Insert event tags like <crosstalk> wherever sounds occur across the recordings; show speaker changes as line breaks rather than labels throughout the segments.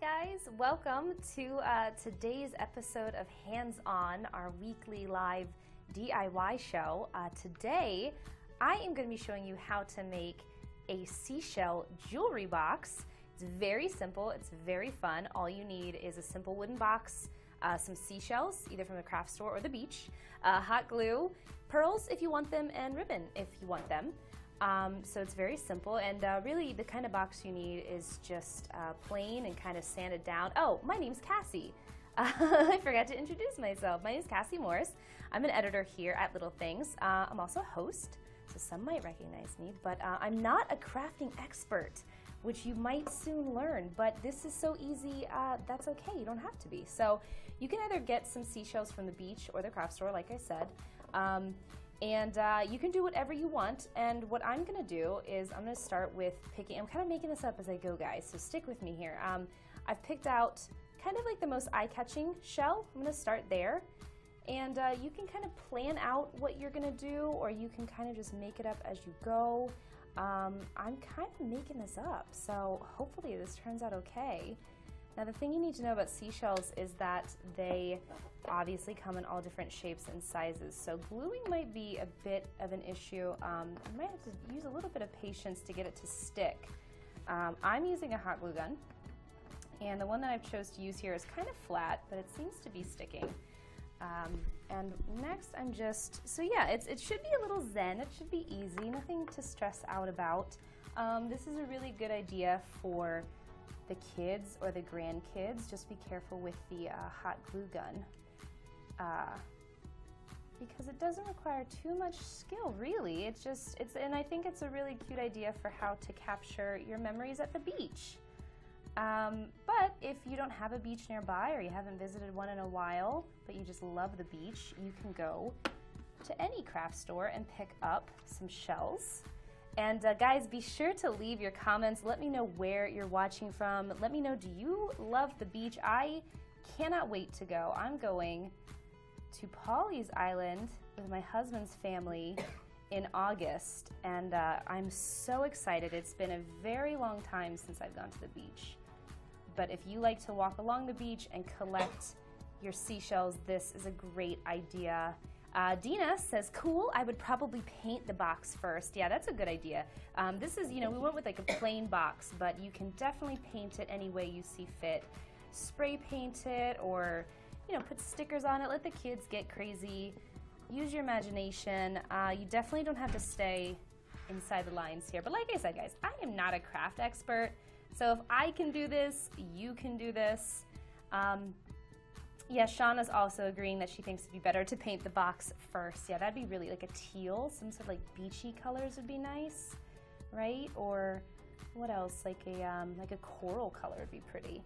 guys, welcome to uh, today's episode of Hands On, our weekly live DIY show. Uh, today, I am going to be showing you how to make a seashell jewelry box. It's very simple, it's very fun. All you need is a simple wooden box, uh, some seashells, either from the craft store or the beach, uh, hot glue, pearls if you want them, and ribbon if you want them. Um, so it's very simple, and uh, really the kind of box you need is just uh, plain and kind of sanded down. Oh, my name's Cassie. Uh, <laughs> I forgot to introduce myself. My name is Cassie Morris. I'm an editor here at Little Things. Uh, I'm also a host, so some might recognize me, but uh, I'm not a crafting expert, which you might soon learn. But this is so easy, uh, that's okay. You don't have to be. So you can either get some seashells from the beach or the craft store, like I said. Um, and uh, you can do whatever you want. And what I'm gonna do is I'm gonna start with picking, I'm kind of making this up as I go, guys, so stick with me here. Um, I've picked out kind of like the most eye-catching shell. I'm gonna start there. And uh, you can kind of plan out what you're gonna do, or you can kind of just make it up as you go. Um, I'm kind of making this up, so hopefully this turns out okay. Now the thing you need to know about seashells is that they obviously come in all different shapes and sizes. So gluing might be a bit of an issue. Um, you might have to use a little bit of patience to get it to stick. Um, I'm using a hot glue gun and the one that I've chose to use here is kind of flat, but it seems to be sticking. Um, and next I'm just, so yeah, it should be a little zen, it should be easy, nothing to stress out about. Um, this is a really good idea for the kids or the grandkids, just be careful with the uh, hot glue gun. Uh, because it doesn't require too much skill, really. It's just, it's, and I think it's a really cute idea for how to capture your memories at the beach. Um, but if you don't have a beach nearby or you haven't visited one in a while, but you just love the beach, you can go to any craft store and pick up some shells and uh, guys, be sure to leave your comments. Let me know where you're watching from. Let me know, do you love the beach? I cannot wait to go. I'm going to Pawleys Island with my husband's family in August, and uh, I'm so excited. It's been a very long time since I've gone to the beach. But if you like to walk along the beach and collect your seashells, this is a great idea. Uh, Dina says, cool, I would probably paint the box first. Yeah, that's a good idea. Um, this is, you know, we went with like a plain box, but you can definitely paint it any way you see fit. Spray paint it or, you know, put stickers on it, let the kids get crazy. Use your imagination. Uh, you definitely don't have to stay inside the lines here. But like I said, guys, I am not a craft expert. So if I can do this, you can do this. Um, yeah, Shauna's also agreeing that she thinks it'd be better to paint the box first. Yeah, that'd be really like a teal, some sort of like beachy colors would be nice, right? Or what else? Like a um, like a coral color would be pretty.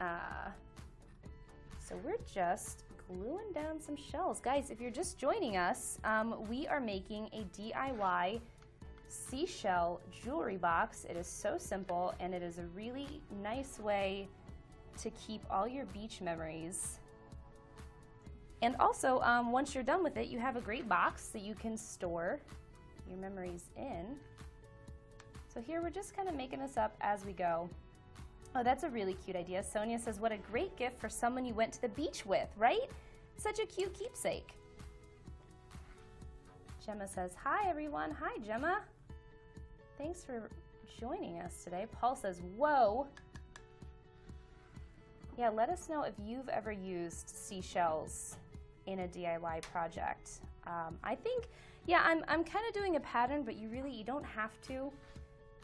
Uh, so we're just gluing down some shells. Guys, if you're just joining us, um, we are making a DIY seashell jewelry box. It is so simple and it is a really nice way to keep all your beach memories. And also, um, once you're done with it, you have a great box that you can store your memories in. So here we're just kind of making this up as we go. Oh, that's a really cute idea. Sonia says, what a great gift for someone you went to the beach with, right? Such a cute keepsake. Gemma says, hi everyone. Hi, Gemma. Thanks for joining us today. Paul says, whoa, yeah, let us know if you've ever used seashells in a DIY project. Um, I think, yeah, I'm, I'm kind of doing a pattern, but you really, you don't have to.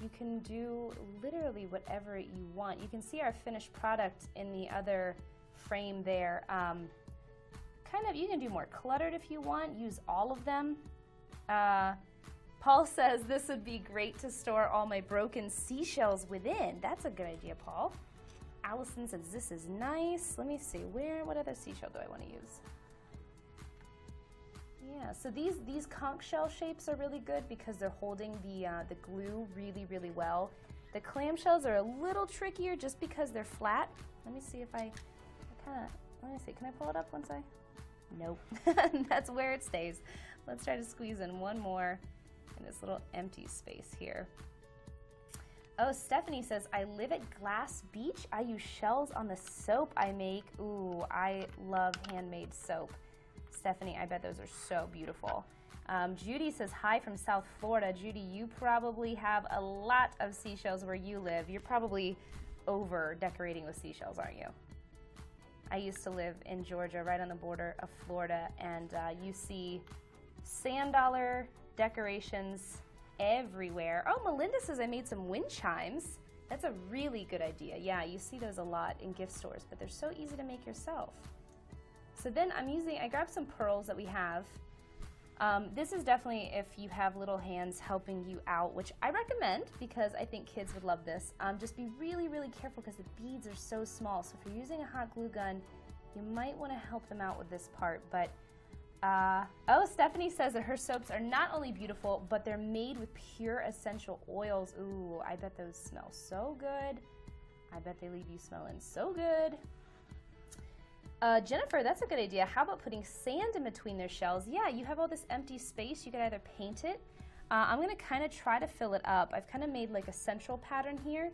You can do literally whatever you want. You can see our finished product in the other frame there. Um, kind of, you can do more cluttered if you want, use all of them. Uh, Paul <laughs> says this would be great to store all my broken seashells within. That's a good idea, Paul. Allison says this is nice. Let me see, where, what other seashell do I want to use? Yeah, so these, these conch shell shapes are really good because they're holding the, uh, the glue really, really well. The clam shells are a little trickier just because they're flat. Let me see if I, I kind of, let me see, can I pull it up once I, nope, <laughs> that's where it stays. Let's try to squeeze in one more in this little empty space here. Oh, Stephanie says, I live at Glass Beach. I use shells on the soap I make. Ooh, I love handmade soap. Stephanie, I bet those are so beautiful. Um, Judy says, Hi from South Florida. Judy, you probably have a lot of seashells where you live. You're probably over decorating with seashells, aren't you? I used to live in Georgia, right on the border of Florida, and uh, you see sand dollar decorations everywhere. Oh, Melinda says I made some wind chimes. That's a really good idea. Yeah, you see those a lot in gift stores, but they're so easy to make yourself. So then I'm using, I grabbed some pearls that we have. Um, this is definitely if you have little hands helping you out, which I recommend because I think kids would love this. Um, just be really, really careful because the beads are so small. So if you're using a hot glue gun, you might want to help them out with this part. But uh, oh, Stephanie says that her soaps are not only beautiful, but they're made with pure essential oils. Ooh, I bet those smell so good. I bet they leave you smelling so good. Uh, Jennifer, that's a good idea. How about putting sand in between their shells? Yeah, you have all this empty space. You could either paint it. Uh, I'm going to kind of try to fill it up. I've kind of made like a central pattern here.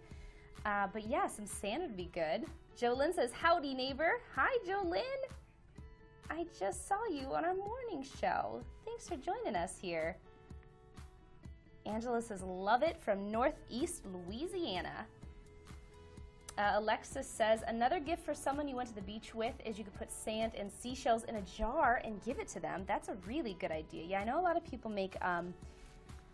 Uh, but yeah, some sand would be good. Jolyn says, howdy neighbor. Hi, Jolyn. I just saw you on our morning show. Thanks for joining us here. Angela says, love it from Northeast Louisiana. Uh, Alexis says, another gift for someone you went to the beach with is you could put sand and seashells in a jar and give it to them. That's a really good idea. Yeah, I know a lot of people make um,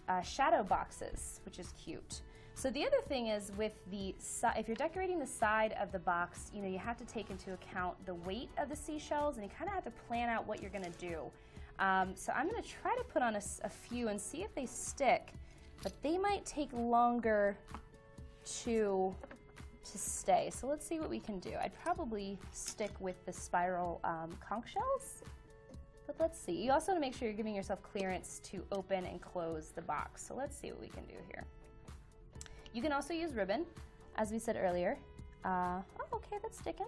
uh, shadow boxes, which is cute. So the other thing is with the if you're decorating the side of the box, you know you have to take into account the weight of the seashells, and you kind of have to plan out what you're going to do. Um, so I'm going to try to put on a, a, few and see if they stick, but they might take longer to to stay. So let's see what we can do. I'd probably stick with the spiral um, conch shells, but let's see. You also want to make sure you're giving yourself clearance to open and close the box. So let's see what we can do here. You can also use ribbon, as we said earlier. Uh, oh, okay, that's sticking.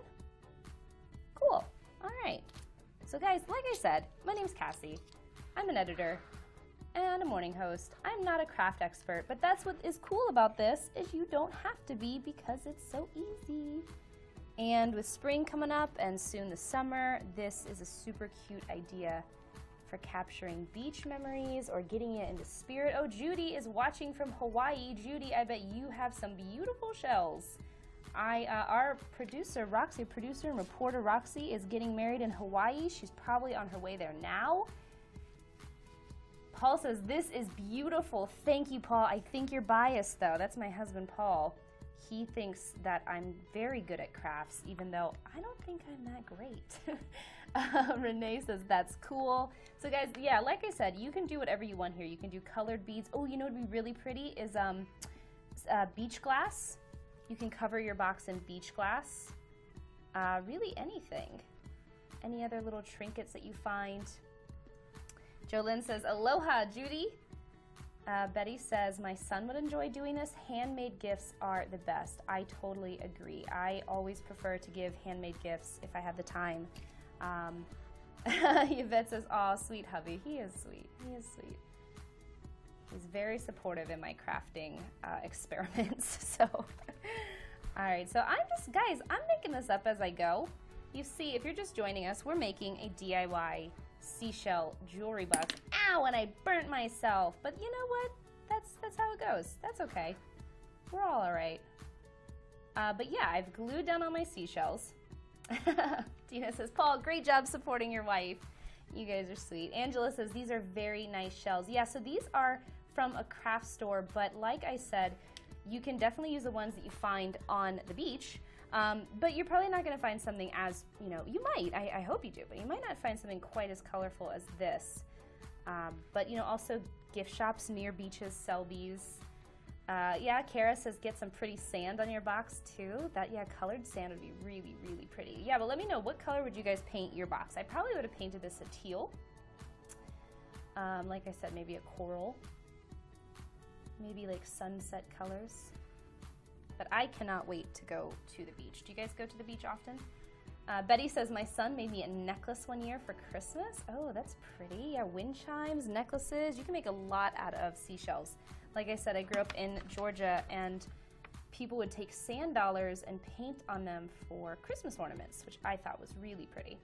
Cool. All right. So guys, like I said, my name's Cassie. I'm an editor and a morning host. I'm not a craft expert, but that's what is cool about this is you don't have to be because it's so easy. And with spring coming up and soon the summer, this is a super cute idea for capturing beach memories or getting it into spirit. Oh, Judy is watching from Hawaii. Judy, I bet you have some beautiful shells. I, uh, our producer, Roxy, producer and reporter Roxy, is getting married in Hawaii. She's probably on her way there now. Paul says, This is beautiful. Thank you, Paul. I think you're biased, though. That's my husband, Paul. He thinks that I'm very good at crafts, even though I don't think I'm that great. <laughs> <laughs> Renee says that's cool. So guys, yeah, like I said, you can do whatever you want here. You can do colored beads. Oh, you know what would be really pretty is um, uh, beach glass. You can cover your box in beach glass. Uh, really anything. Any other little trinkets that you find. Jolyn says, Aloha, Judy. Uh, Betty says, My son would enjoy doing this. Handmade gifts are the best. I totally agree. I always prefer to give handmade gifts if I have the time. Um, <laughs> Yvette says, "Oh, sweet hubby. He is sweet. He is sweet. He's very supportive in my crafting uh, <laughs> experiments. <laughs> So, all right. So I'm just, guys, I'm making this up as I go. You see, if you're just joining us, we're making a DIY seashell jewelry box. Ow! And I burnt myself. But you know what? That's that's how it goes. That's okay. We're all all right. Uh, but yeah, I've glued down all my seashells. <laughs> Dina says, Paul, great job supporting your wife. You guys are sweet. Angela says, these are very nice shells. Yeah, so these are from a craft store, but like I said, you can definitely use the ones that you find on the beach. Um, but you're probably not going to find something as, you know, you might, I, I, hope you do, but you might not find something quite as colorful as this. Um, but, you know, also gift shops near beaches sell these. Uh, yeah, Kara says get some pretty sand on your box too. That, yeah, colored sand would be really, really pretty. Yeah, but let me know, what color would you guys paint your box? I probably would have painted this a teal. Um, like I said, maybe a coral. Maybe like sunset colors. But I cannot wait to go to the beach. Do you guys go to the beach often? Uh, Betty says, my son made me a necklace one year for Christmas. Oh, that's pretty. Yeah, wind chimes, necklaces. You can make a lot out of seashells like I said, I grew up in Georgia, and people would take sand dollars and paint on them for Christmas ornaments, which I thought was really pretty.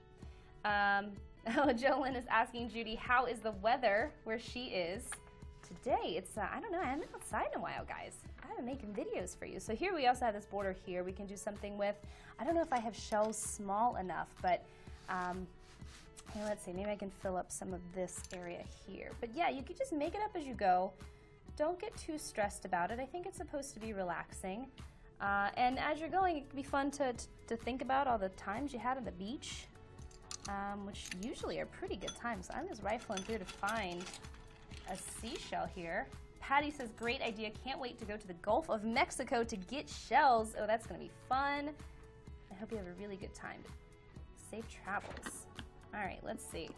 Um, <laughs> oh, is asking Judy, how is the weather where she is today? It's, uh, I don't know, I haven't been outside in a while, guys. I've been making videos for you. So here we also have this border here we can do something with. I don't know if I have shells small enough, but um, let's see, maybe I can fill up some of this area here. But yeah, you can just make it up as you go. Don't get too stressed about it. I think it's supposed to be relaxing. Uh, and as you're going, it can be fun to, to think about all the times you had at the beach, um, which usually are pretty good times. I'm just rifling through to find a seashell here. Patty says, great idea. Can't wait to go to the Gulf of Mexico to get shells. Oh, that's going to be fun. I hope you have a really good time. Safe travels. All right, let's see.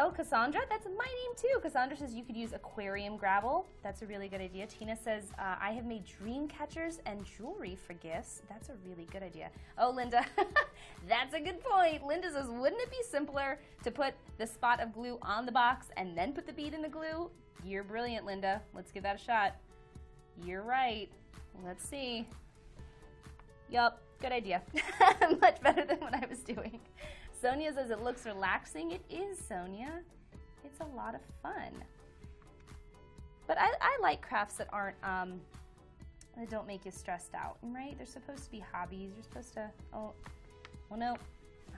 Oh, Cassandra, that's my name too. Cassandra says you could use aquarium gravel. That's a really good idea. Tina says, uh, I have made dream catchers and jewelry for gifts. That's a really good idea. Oh, Linda, <laughs> that's a good point. Linda says, wouldn't it be simpler to put the spot of glue on the box and then put the bead in the glue? You're brilliant, Linda. Let's give that a shot. You're right. Let's see. Yup, good idea. <laughs> Much better than what I was doing. Sonia says it looks relaxing. It is, Sonia. It's a lot of fun. But I, I like crafts that aren't, um, that don't make you stressed out, right? They're supposed to be hobbies. You're supposed to, oh, well, no,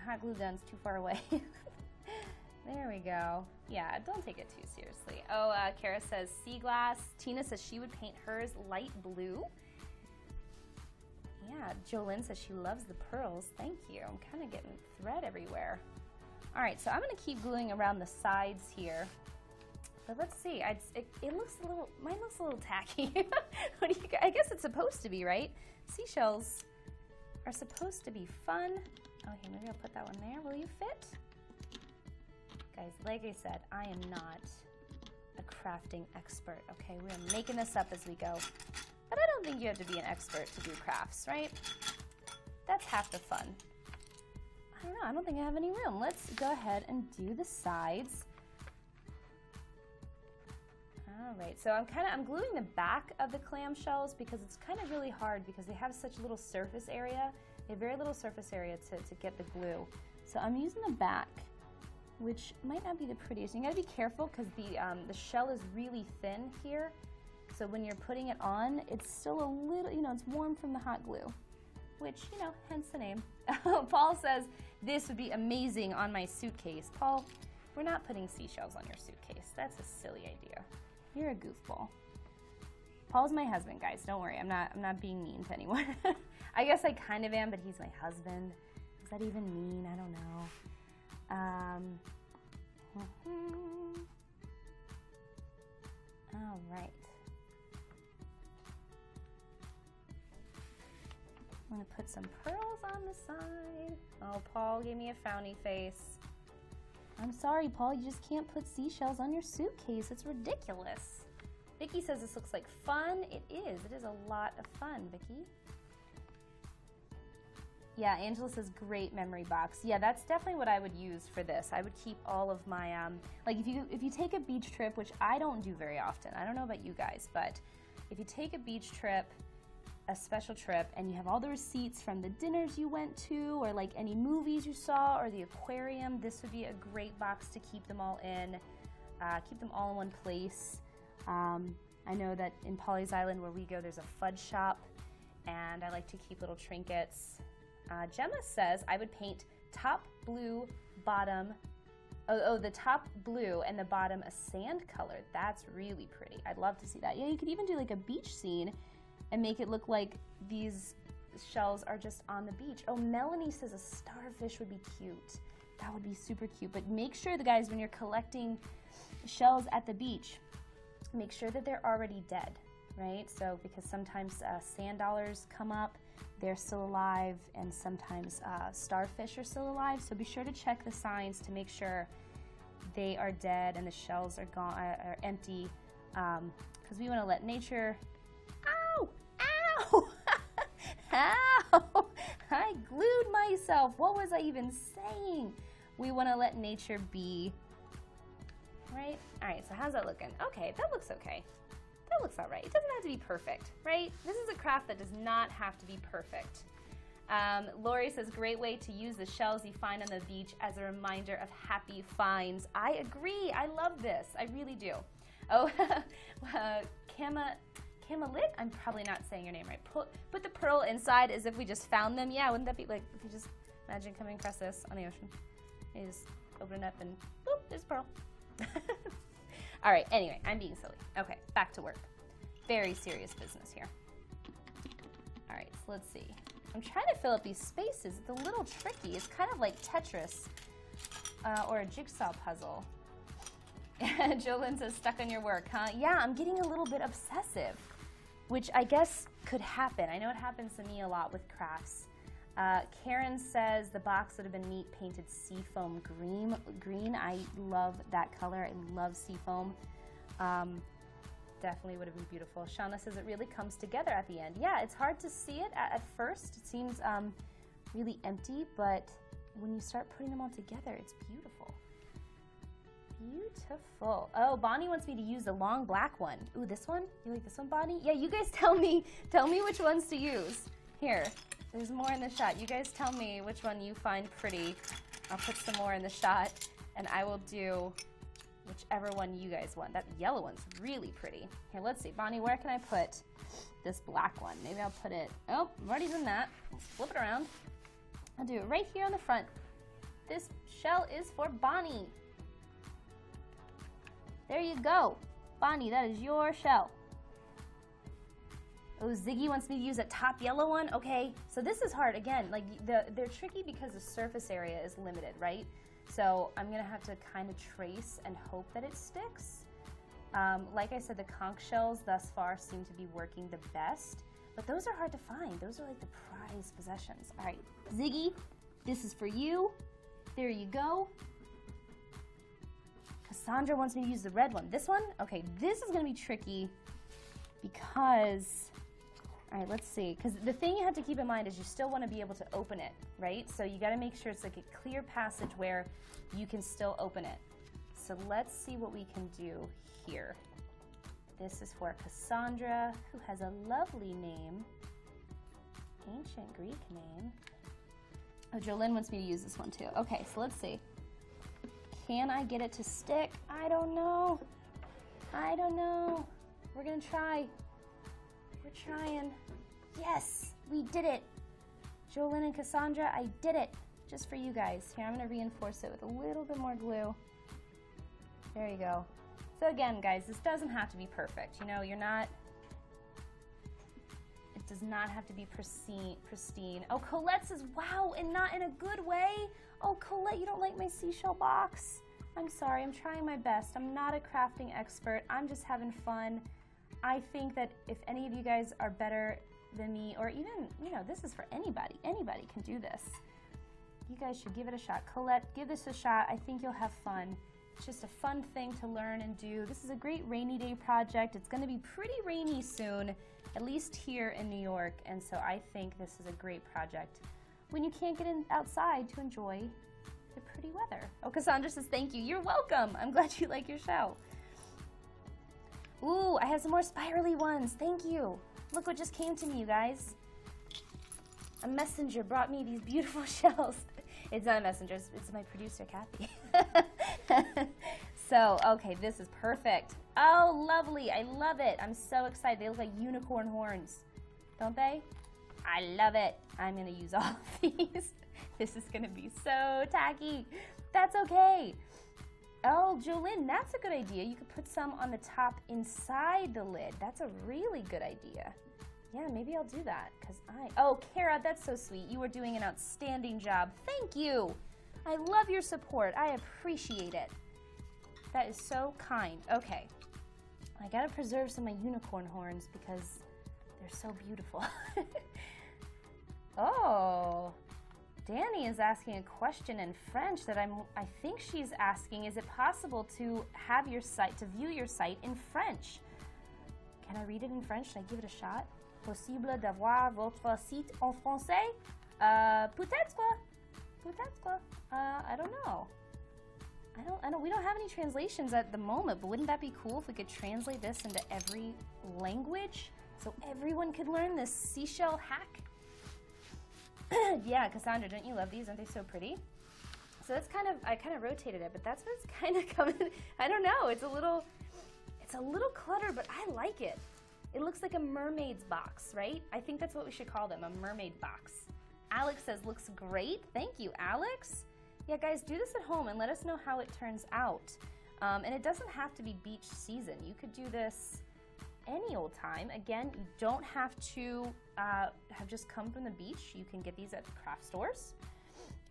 hot glue gun's too far away. <laughs> there we go. Yeah, don't take it too seriously. Oh, uh, Kara says sea glass. Tina says she would paint hers light blue. Yeah, Jolyn says she loves the pearls. Thank you. I'm kind of getting thread everywhere. All right, so I'm going to keep gluing around the sides here. But let's see. I'd, it, it, looks a little, mine looks a little tacky. <laughs> what do you, I guess it's supposed to be, right? Seashells are supposed to be fun. Oh, okay, maybe I'll put that one there. Will you fit? Guys, like I said, I am not a crafting expert, okay? We're making this up as we go. But I don't think you have to be an expert to do crafts, right? That's half the fun. I don't know, I don't think I have any room. Let's go ahead and do the sides. All right, so I'm kind of, I'm gluing the back of the clamshells because it's kind of really hard because they have such little surface area. They have very little surface area to, to get the glue. So I'm using the back, which might not be the prettiest. You gotta be careful because the, um, the shell is really thin here. So when you're putting it on, it's still a little, you know, it's warm from the hot glue, which, you know, hence the name. <laughs> Paul says, this would be amazing on my suitcase. Paul, we're not putting seashells on your suitcase. That's a silly idea. You're a goofball. Paul's my husband, guys. Don't worry. I'm not I'm not being mean to anyone. <laughs> I guess I kind of am, but he's my husband. Is that even mean? I don't know. Um, <laughs> all right. I'm gonna put some pearls on the side. Oh, Paul gave me a frowny face. I'm sorry, Paul, you just can't put seashells on your suitcase. It's ridiculous. Vicky says this looks like fun. It is. It is a lot of fun, Vicky. Yeah, Angela says great memory box. Yeah, that's definitely what I would use for this. I would keep all of my um like if you if you take a beach trip, which I don't do very often. I don't know about you guys, but if you take a beach trip a special trip and you have all the receipts from the dinners you went to or like any movies you saw or the aquarium, this would be a great box to keep them all in. Uh, keep them all in one place. Um, I know that in Pawleys Island where we go, there's a fudge shop and I like to keep little trinkets. Uh, Gemma says I would paint top blue, bottom, oh, oh, the top blue and the bottom a sand color. That's really pretty. I'd love to see that. Yeah, you could even do like a beach scene and make it look like these shells are just on the beach. Oh, Melanie says a starfish would be cute. That would be super cute. But make sure, the guys, when you're collecting shells at the beach, make sure that they're already dead, right? So because sometimes uh, sand dollars come up, they're still alive, and sometimes uh, starfish are still alive. So be sure to check the signs to make sure they are dead and the shells are gone, uh, are empty, because um, we want to let nature How? <laughs> I glued myself. What was I even saying? We want to let nature be. Right? All right, so how's that looking? Okay, that looks okay. that looks all right. It doesn't have to be perfect, right? This is a craft that does not have to be perfect. Um, Lori says, great way to use the shells you find on the beach as a reminder of happy finds. I agree. I love this. I really do. Oh, <laughs> uh, Kama, I'm probably not saying your name right. Put, put the pearl inside as if we just found them. Yeah, wouldn't that be like, if you just imagine coming across this on the ocean. You just open it up and boop, there's pearl. <laughs> All right, anyway, I'm being silly. Okay, back to work. Very serious business here. All right, so let's see. I'm trying to fill up these spaces. It's a little tricky. It's kind of like Tetris uh, or a jigsaw puzzle. <laughs> Jolyn says, stuck on your work, huh? Yeah, I'm getting a little bit obsessive, which I guess could happen. I know it happens to me a lot with crafts. Uh, Karen says the box would have been neat painted seafoam green. Green, I love that color. I love seafoam. Um, definitely would have been beautiful. Shauna says it really comes together at the end. Yeah, it's hard to see it at, at first. It seems um, really empty, but when you start putting them all together, it's beautiful. Beautiful. Oh, Bonnie wants me to use the long black one. Ooh, this one? You like this one, Bonnie? Yeah, you guys <laughs> tell me, tell me which ones to use. Here, there's more in the shot. You guys tell me which one you find pretty. I'll put some more in the shot, and I will do whichever one you guys want. That yellow one's really pretty. Here, let's see. Bonnie, where can I put this black one? Maybe I'll put it, oh, I've already done that. Let's flip it around. I'll do it right here on the front. This shell is for Bonnie. There you go. Bonnie, that is your shell. Oh, Ziggy wants me to use a top yellow one? Okay, so this is hard. Again, like the, they're tricky because the surface area is limited, right? So I'm gonna have to kind of trace and hope that it sticks. Um, like I said, the conch shells thus far seem to be working the best, but those are hard to find. Those are like the prized possessions. All right, Ziggy, this is for you. There you go. Cassandra wants me to use the red one. This one? Okay, this is gonna be tricky because all right, let's see. Because the thing you have to keep in mind is you still want to be able to open it, right? So you got to make sure it's like a clear passage where you can still open it. So let's see what we can do here. This is for Cassandra, who has a lovely name, ancient Greek name. Oh, Jolyn wants me to use this one too. Okay, so let's see. Can I get it to stick? I don't know. I don't know. We're gonna try. We're trying. Yes, we did it. Jolyn and Cassandra, I did it. Just for you guys. Here, I'm gonna reinforce it with a little bit more glue. There you go. So again, guys, this doesn't have to be perfect. You know, you're not, it does not have to be pristine. pristine. Oh, Colette says, wow, and not in a good way. Oh, Colette, you don't like my seashell box? I'm sorry, I'm trying my best. I'm not a crafting expert. I'm just having fun. I think that if any of you guys are better than me, or even, you know, this is for anybody. Anybody can do this. You guys should give it a shot. Colette, give this a shot. I think you'll have fun. It's just a fun thing to learn and do. This is a great rainy day project. It's going to be pretty rainy soon, at least here in New York, and so I think this is a great project when you can't get in outside to enjoy the pretty weather. Oh, Cassandra says thank you. You're welcome. I'm <laughs> glad you like your show. Ooh, I have some more spirally ones. Thank you. Look what just came to me, you guys. A messenger brought me these beautiful <laughs> shells. It's not a messenger, it's my producer, Kathy. <laughs> so, okay, this is perfect. Oh, lovely. I love it. I'm so excited. They look like unicorn horns, don't they? I love it. I'm to use all of <laughs> these. this is to be so tacky. That's okay. Oh, Jolyn, that's a good idea. You could put some on the top inside the lid. That's a really good idea. Yeah, maybe I'll do that because I. Oh, Kara, that's so sweet. You are doing an outstanding job. Thank you. I love your support. I appreciate it. That is so kind. Okay. I gotta preserve some of my unicorn horns because they're so beautiful. <laughs> oh, Danny is asking a question in French that I'm, I think she's asking, is it possible to have your site, to view your site in French? Can I read it in French? Should I give it a shot? Possible d'avoir votre site en français? Uh, peut-être. Peut-être. Uh, I don't know. I don't, I don't, we don't have any translations at the moment, but wouldn't that be cool if we could translate this into every language so everyone could learn this seashell hack? <clears throat> yeah, Cassandra, don't you love these? Aren't they so pretty? So that's kind of, I kind of rotated it, but that's what it's <laughs> kind of coming. I don't know, it's a little, it's a little cluttered, but I like it. It looks like a mermaid's box, right? I think that's what we should call them, a mermaid box. Alex says, looks great. Thank you, Alex. Yeah, guys, do this at home and let us know how it turns out. Um, and it doesn't have to be beach season. You could do this any old time. Again, you don't have to uh, have just come from the beach. You can get these at craft stores.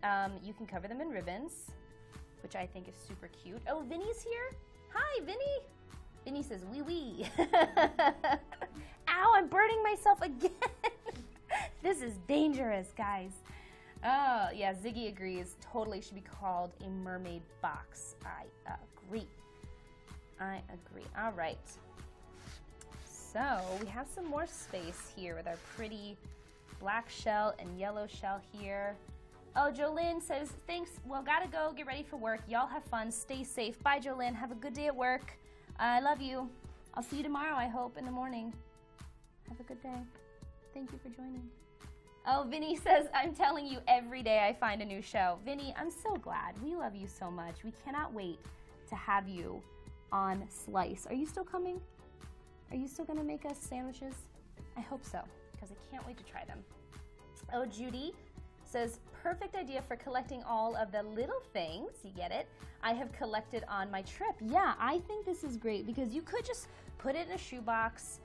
Um, you can cover them in ribbons, which I think is super cute. Oh, Vinny's here. Hi, Vinny. Vinny says, wee wee. <laughs> Ow, I'm burning myself again. <laughs> this is dangerous, guys. Oh, yeah, Ziggy agrees. Totally should be called a mermaid box. I agree. I agree. All right. So we have some more space here with our pretty black shell and yellow shell here. Oh, Jolynn says, thanks. Well, gotta go. Get ready for work. Y'all have fun. Stay safe. Bye, Jolynn. Have a good day at work. I love you. I'll see you tomorrow, I hope, in the morning. Have a good day. Thank you for joining. Oh, Vinny <laughs> says, I'm telling you, every day I find a new show. Vinny, I'm so glad. We love you so much. We cannot wait to have you on Slice. Are you still coming? Are you still gonna make us sandwiches? I hope so, because I can't wait to try them. Oh, Judy says, perfect idea for collecting all of the little things, you get it, I have collected on my trip. Yeah, I think this is great because you could just put it in a shoebox,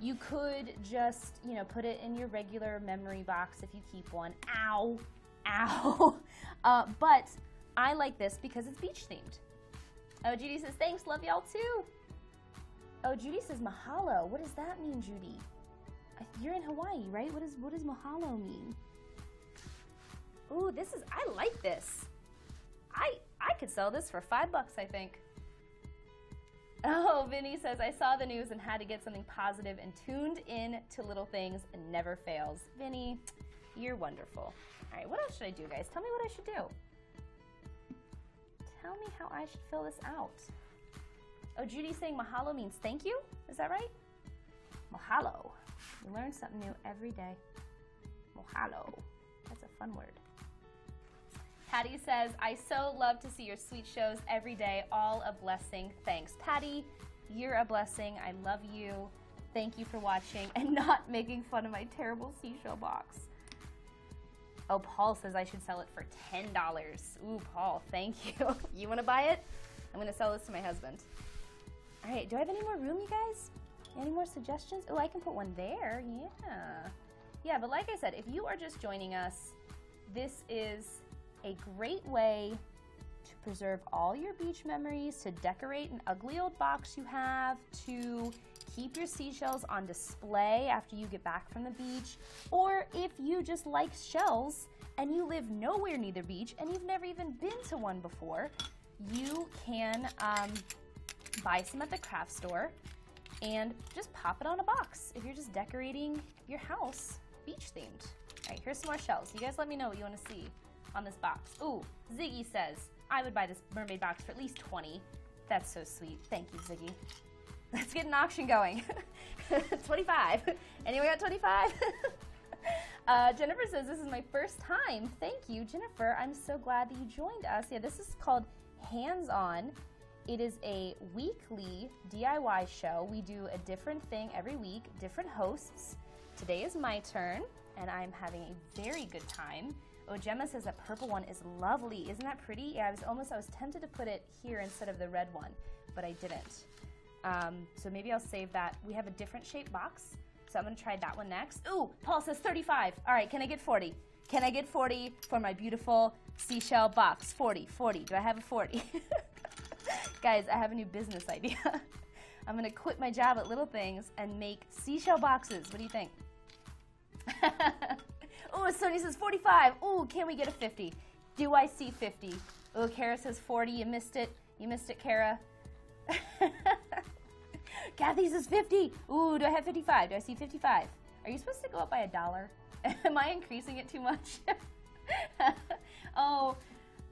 you could just, you know, put it in your regular memory box if you keep one. Ow, ow. <laughs> Uh, but I like this because it's beach themed. Oh, Judy says, thanks, love y'all too. Oh, Judy says mahalo. What does that mean, Judy? You're in Hawaii, right? What, is, what does mahalo mean? Ooh, this is, I like this. I, I could sell this for five bucks, I think. Oh, Vinny says, I saw the news and had to get something positive and tuned in to little things and never fails. Vinny, you're wonderful. All right, what else should I do, guys? Tell me what I should do. Tell me how I should fill this out. Oh, Judy's saying mahalo means thank you? Is that right? Mahalo. You learn something new every day. Mahalo. That's a fun word. Patty says, I so love to see your sweet shows every day. All a blessing. Thanks. Patty, you're a blessing. I love you. Thank you for watching and <laughs> not making fun of my terrible seashell box. Oh, Paul says I should sell it for $10. Ooh, Paul, thank you. <laughs> you want to buy it? I'm going to sell this to my husband. All right, do I have any more room, you guys? Any more suggestions? Oh, I can put one there. Yeah. Yeah, but like I said, if you are just joining us, this is a great way to preserve all your beach memories, to decorate an ugly old box you have, to keep your seashells on display after you get back from the beach, or if you just like shells and you live nowhere near the beach and you've never even been to one before, you can um, buy some at the craft store and just pop it on a box if you're just decorating your house beach themed. All right, here's some more shells. You guys let me know what you want to see on this box. Ooh, Ziggy says, I would buy this mermaid box for at least 20. That's so sweet. Thank you, Ziggy. <laughs> Let's get an auction going. <laughs> 25. Anyone got 25? <laughs> uh, Jennifer says, this is my first time. Thank you, Jennifer. I'm so glad that you joined us. Yeah, this is called Hands On. It is a weekly DIY show. We do a different thing every week, different hosts. Today is my turn, and I'm having a very good time. Oh, Gemma says that purple one is lovely. Isn't that pretty? Yeah, I was almost, I was tempted to put it here instead of the red one, but I didn't. Um, so maybe I'll save that. We have a different shape box, so I'm gonna try that one next. Ooh, Paul says 35. All right, can I get 40? Can I get 40 for my beautiful seashell box? 40, 40. Do I have a 40? <laughs> Guys, I have a new business idea. <laughs> I'm gonna quit my job at Little Things and make seashell boxes. What do you think? <laughs> Oh, Sonia says 45. Oh, can we get a 50? Do I see 50? Oh, Kara says 40. You missed it. You missed it, Kara. <laughs> Kathy says 50. Ooh, do I have 55? Do I see 55? Are you supposed to go up by a dollar? Am I increasing it too much? oh,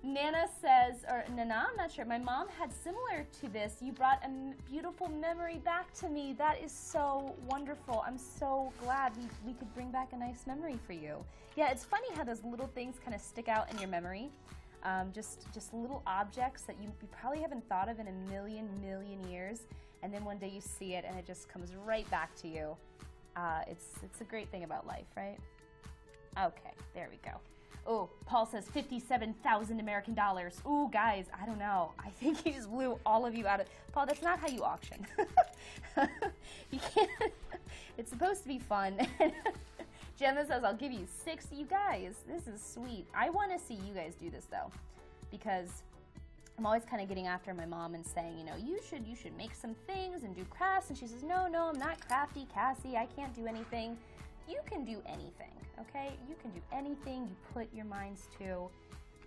Nana says, or Nana, I'm not sure. My mom had similar to this. You brought a beautiful memory back to me. That is so wonderful. I'm so glad we, we could bring back a nice memory for you. Yeah, it's funny how those little things kind of stick out in your memory. Um, just just little objects that you, you probably haven't thought of in a million million years, and then one day you see it and it just comes right back to you. Uh, it's it's a great thing about life, right? Okay, there we go. Oh, Paul says 57,000 American dollars. Ooh, guys, I don't know. I think he just blew all of you out of. Paul, that's not how you auction. <laughs> you can't. It's supposed to be fun. <laughs> Gemma says, I'll give you six. You guys, this is sweet. I want to see you guys do this though, because I'm always kind of getting after my mom and saying, you know, you should you should make some things and do crafts. And she says, no, no, I'm not crafty, Cassie. I can't do anything. You can do anything okay? You can do anything you put your minds to,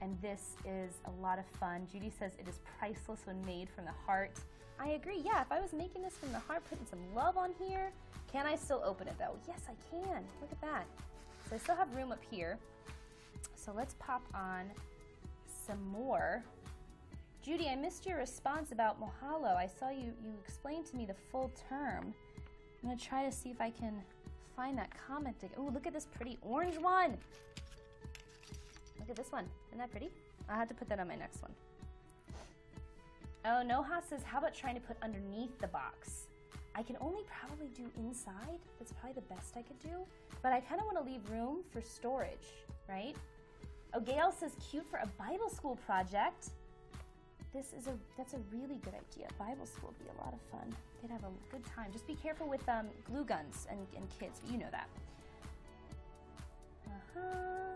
and this is a lot of fun. Judy says it is priceless when made from the heart. I agree, yeah, if I was making this from the heart, putting some love on here, can I still open it though? Yes, I can. Look at that. So I still have room up here. So let's pop on some more. Judy, I missed your response about Mahalo. I saw you, you explained to me the full term. I'm gonna try to see if I can find that comment again. Oh, look at this pretty orange one. Look at this one. Isn't that pretty? I'll have to put that on my next one. Oh, Noha says, how about trying to put underneath the box? I can only probably do inside. That's probably the best I could do. But I kind of want to leave room for storage, right? Oh, Gail says, cute for a Bible school project this is a that's a really good idea. Bible school would be a lot of fun. They'd have a good time. Just be careful with um, glue guns and, and kids, but you know that. Uh-huh.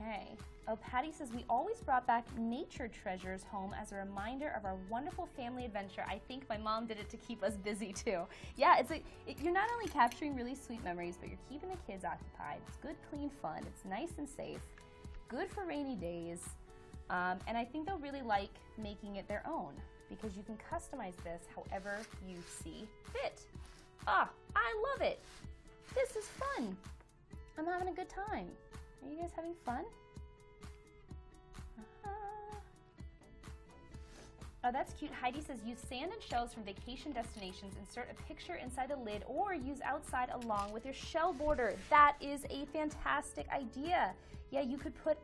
Okay. Oh, Patty says, we always brought back nature treasures home as a reminder of our wonderful family adventure. I think my mom did it to keep us busy too. Yeah, it's like it, you're not only capturing really sweet memories, but you're keeping the kids occupied. It's good, clean fun. It's nice and safe. Good for rainy days. Um, and I think they'll really like making it their own because you can customize this however you see fit. Ah, I love it. This is fun. I'm having a good time. Are you guys having fun? Uh-huh. Oh, that's cute. Heidi says use sand and shells from vacation destinations, insert a picture inside the lid, or use outside along with your shell border. That is a fantastic idea. Yeah, you could put,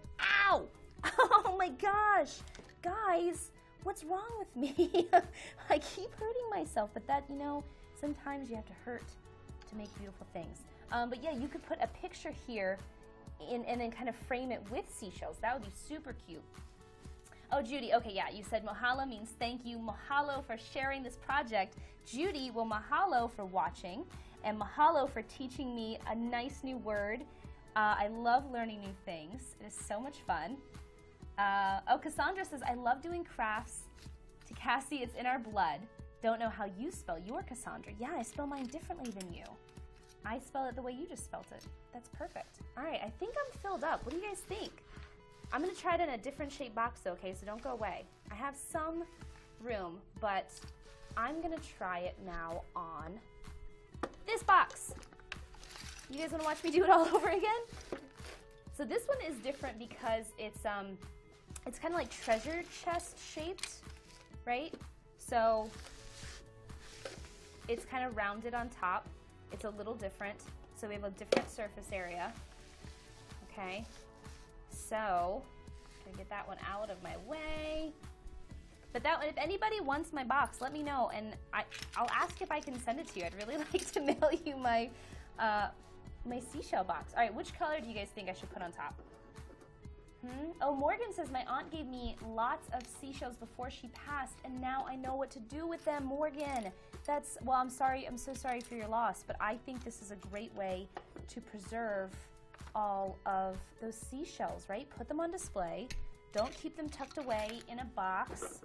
ow! <laughs> Oh my gosh, guys, what's wrong with me? <laughs> I keep hurting myself, but that, you know, sometimes you have to hurt to make beautiful things. Um, but yeah, you could put a picture here in, and then kind of frame it with seashells. That would be super cute. Oh, Judy, okay, yeah, you said mahalo means thank you. Mahalo for sharing this project. Judy, well, mahalo for watching, and mahalo for teaching me a nice new word. Uh, I love learning new things. It is so much fun. Uh, oh, Cassandra says, I love doing crafts. To Cassie, it's in our blood. Don't know how you spell your Cassandra. Yeah, I spell mine differently than you. I spell it the way you just spelled it. That's perfect. All right, I think I'm filled up. What do you guys think? I'm gonna try it in a different shaped box though, okay, so don't go away. I have some room, but I'm gonna try it now on this box. You guys wanna watch me do it all <laughs> over again? So this one is different because it's um, it's kind of like treasure chest shaped, right? So it's kind of rounded on top. It's a little different. So we have a different surface area. Okay. So, gonna get that one out of my way. But that one, if anybody wants my box, let me know, and I, I'll ask if I can send it to you. I'd really <laughs> like to <laughs> mail you my uh, my seashell box. All right, which color do you guys think I should put on top? Hmm? Oh, Morgan says, my aunt gave me lots of seashells before she passed, and now I know what to do with them, Morgan. That's, well, I'm sorry, I'm so sorry for your loss, but I think this is a great way to preserve all of those seashells, right? Put them on display. Don't keep them tucked away in a box.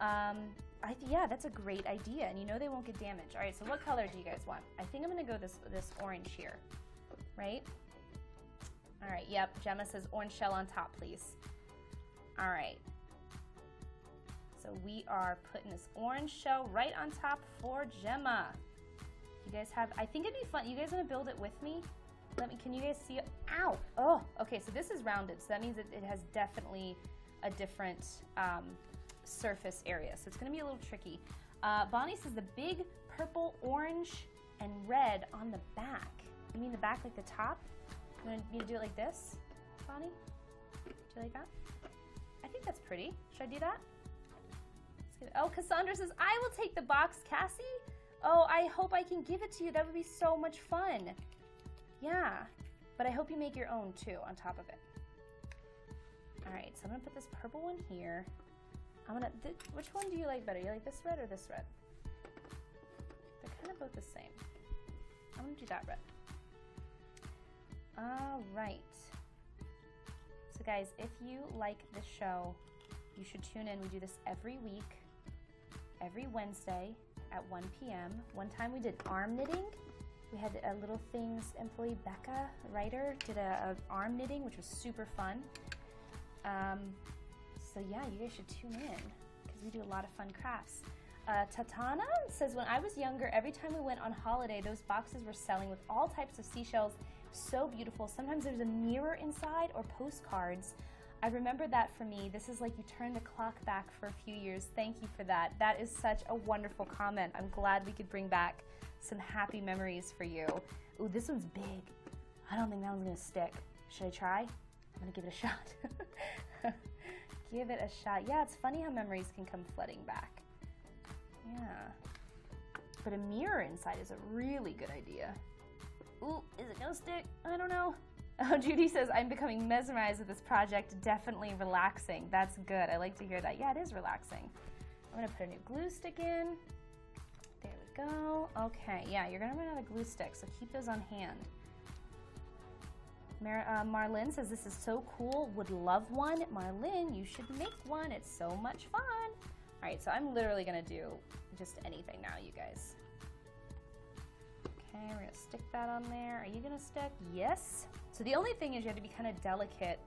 Um, I yeah, that's a great idea, and you know they won't get damaged. All right, so what color do you guys want? I think I'm gonna go this this orange here, right? All right, yep, Gemma says orange shell on top, please. All right. So we are putting this orange shell right on top for Gemma. You guys have, I think it'd be fun. You guys wanna build it with me? Let me, can you guys see? Ow! Oh, okay, so this is rounded, so that means it, it has definitely a different um, surface area. So it's gonna be a little tricky. Uh, Bonnie says the big purple, orange, and red on the back. You mean the back like the top? You want me to do it like this, Bonnie? Do you like that? I think that's pretty. Should I do that? Oh, Cassandra says, I will take the box, Cassie. Oh, I hope I can give it to you. That would be so much fun. Yeah, but I hope you make your own too on top of it. All right, so I'm gonna put this purple one here. I'm gonna, which one do you like better? You like this red or this red? They're kind of both the same. I'm gonna do that red. All right. So guys, if you like the show, you should tune in. We do this every week, every Wednesday at 1 p.m. One time we did arm knitting. We had a Little Things employee, Becca, writer, did a, a arm knitting, which was super fun. Um, so yeah, you guys should tune in because we do a lot of fun crafts. Uh, Tatana says, when I was younger, every time we went on holiday, those boxes were selling with all types of seashells. So beautiful. Sometimes there's a mirror inside or postcards. I remember that for me. This is like you turn the clock back for a few years. Thank you for that. That is such a wonderful comment. I'm glad we could bring back some happy memories for you. Ooh, this one's big. I don't think that one's gonna stick. Should I try? I'm gonna give it a shot. <laughs> give it a shot. Yeah, it's funny how memories can come flooding back. Yeah. But a mirror inside is a really good idea. Ooh, is it gonna stick? I don't know. <laughs> Oh, Judy says, I'm becoming mesmerized with this project. Definitely relaxing. That's good. I like to hear that. Yeah, it is relaxing. I'm to put a new glue stick in. There we go. Okay, yeah, you're going to run out of glue sticks, so keep those on hand. Mar uh, Marlene says, this is so cool. Would love one. Marlin, you should make one. It's so much fun. All right, so I'm literally going to do just anything now, you guys. Okay, we're to stick that on there. Are you to stick? Yes. So the only thing is you have to be kind of delicate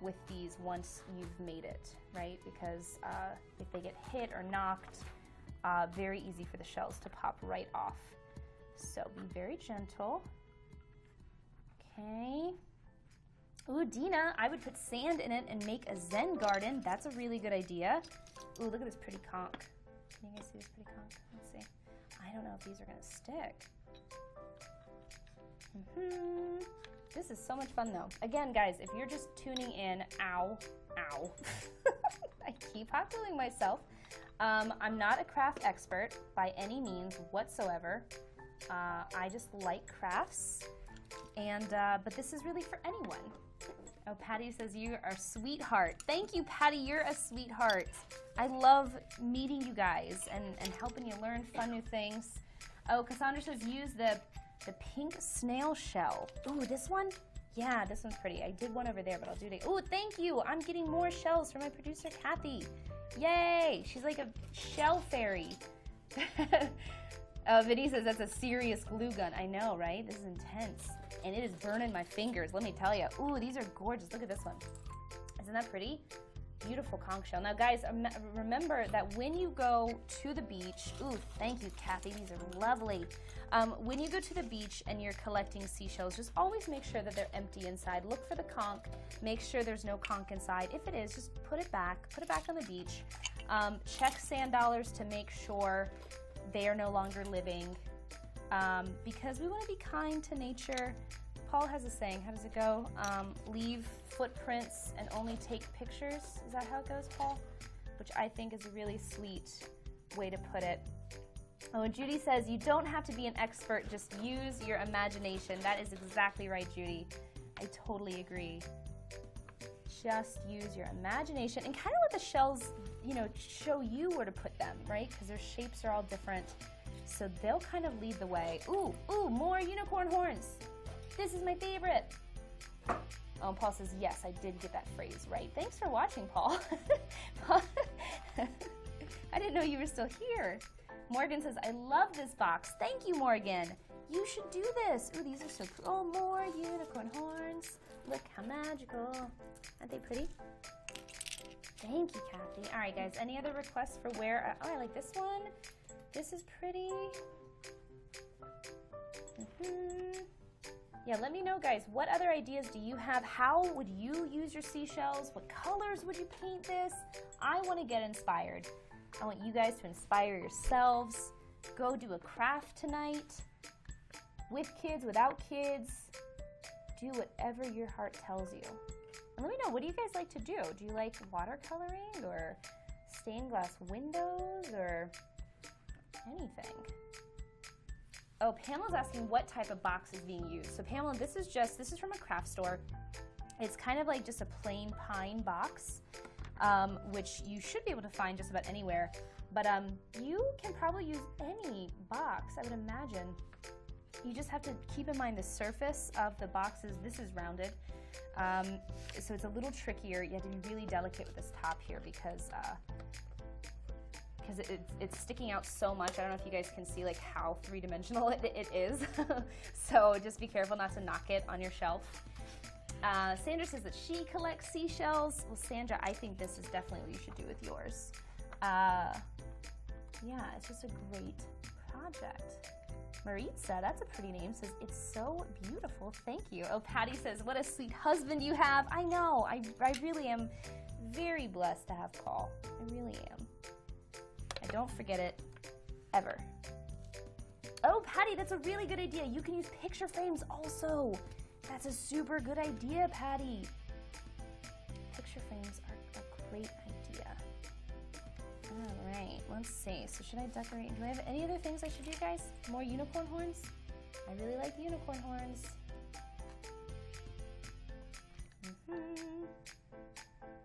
with these once you've made it, right? Because uh, if they get hit or knocked, uh, very easy for the shells to pop right off. So be very gentle. Okay. Ooh, Dina, I would put sand in it and make a Zen garden. That's a really good idea. Ooh, look at this pretty conch. Can you guys see this pretty conch? Let's see. I don't know if these are gonna stick. Mm -hmm. This is so much fun though. Again, guys, if you're just tuning in, ow, ow. <laughs> I keep hot gluing myself. Um, I'm not a craft expert by any means whatsoever. Uh, I just like crafts, and uh, but this is really for anyone. Oh, Patty says you are sweetheart. Thank you, Patty. You're a sweetheart. I love meeting you guys and, and helping you learn fun new things. Oh, Cassandra says use the the pink snail shell. Ooh, this one? Yeah, this one's pretty. I did one over there, but I'll do it. Oh, thank you. I'm getting more shells from my producer, Kathy. Yay! She's like a shell fairy. <laughs> uh, Vinny says that's a serious glue gun. I know, right? This is intense. And it is burning my fingers, let me tell you. Ooh, these are gorgeous. Look at this one. Isn't that pretty? beautiful conch shell. Now guys, remember that when you go to the beach, ooh, thank you, Kathy, these are lovely. Um, when you go to the beach and you're collecting seashells, just always make sure that they're empty inside. Look for the conch, make sure there's no conch inside. If it is, just put it back, put it back on the beach. Um, check sand dollars to make sure they are no longer living um, because we want to be kind to nature Paul has a saying. How does it go? Um, leave footprints and only take pictures. Is that how it goes, Paul? Which I think is a really sweet way to put it. Oh, and Judy says, you don't have to be an expert, just use your imagination. That is exactly right, Judy. I totally agree. Just use your imagination and kind of let the shells, you know, show you where to put them, right? Because their shapes are all different. So they'll kind of lead the way. Ooh, ooh, more unicorn horns. This is my favorite. Oh, Paul says, yes, I did get that phrase right. Thanks for watching, Paul. <laughs> I didn't know you were still here. Morgan says, I love this box. Thank you, Morgan. You should do this. Ooh, these are so cool. Oh, more unicorn horns. Look how magical. Aren't they pretty? Thank you, Kathy. All right, guys, any other requests for where? Oh, I like this one. This is pretty. Mm -hmm. Yeah, let me know, guys. What other ideas do you have? How would you use your seashells? What colors would you paint this? I want to get inspired. I want you guys to inspire yourselves. Go do a craft tonight with kids, without kids. Do whatever your heart tells you. And let me know, what do you guys like to do? Do you like watercoloring or stained glass windows or anything? Oh, Pamela's asking what type of box is being used. So Pamela, this is just, this is from a craft store. It's kind of like just a plain pine box, um, which you should be able to find just about anywhere. But um, you can probably use any box, I would imagine. You just have to keep in mind the surface of the boxes. This is rounded, um, so it's a little trickier. You have to be really delicate with this top here because uh, because it, it's, it's sticking out so much. I don't know if you guys can see like how three-dimensional <laughs> it, it is. <laughs> so just be careful not to knock it on your shelf. Uh, Sandra says that she collects seashells. Well, Sandra, I think this is definitely what you should do with yours. Uh, yeah, it's just a great project. Maritza, that's a pretty name, says, It's so beautiful. Thank you. Oh, Patty says, What a sweet husband you have. I know. I, I really am very blessed to have Paul. I really am. I don't forget it ever. Oh, Patty, that's a really good idea. You can use picture frames also. That's a super good idea, Patty. Picture frames are a great idea. All right, let's see. So should I decorate? Do I have any other things I should do, guys? More unicorn horns? I really like unicorn horns. Mm-hmm.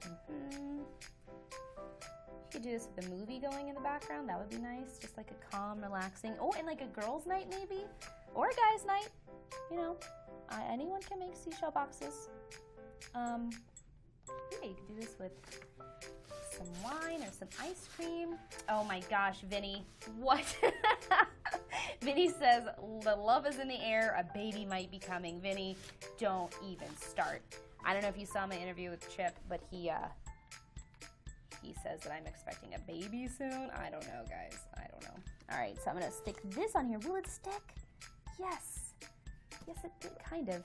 Mm-hmm. You could do this with a movie going in the background. That would be nice. Just like a calm, relaxing. Oh, and like a girls' night maybe, or a guys' night. You know, anyone can make seashell boxes. Um, yeah, you can do this with some wine or some ice cream. Oh my gosh, Vinny, what? <laughs> Vinny says the love is in the air. A baby might be coming. Vinny, don't even start. I don't know if you saw my interview with Chip, but he uh, he says that I'm expecting a baby soon. I don't know, guys. I don't know. All right, so I'm gonna stick this on here. Will it stick? Yes. Yes, it did, kind of.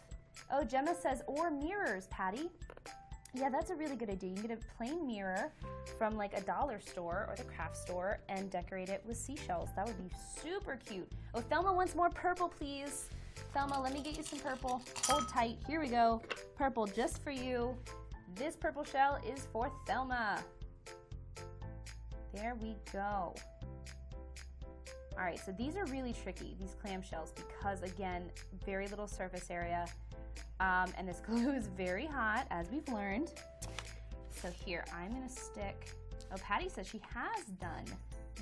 Oh, Gemma says, or mirrors, Patty. Yeah, that's a really good idea. You can get a plain mirror from like a dollar store or the craft store and decorate it with seashells. That would be super cute. Oh, Thelma wants more purple, please. Thelma, let me get you some purple. Hold tight. Here we go. Purple just for you. This purple shell is for Thelma. There we go. All right, so these are really tricky, these clamshells, because again, very little surface area. Um, and this <laughs> glue is very hot, as we've learned. So here, I'm gonna stick, oh, Patty says she has done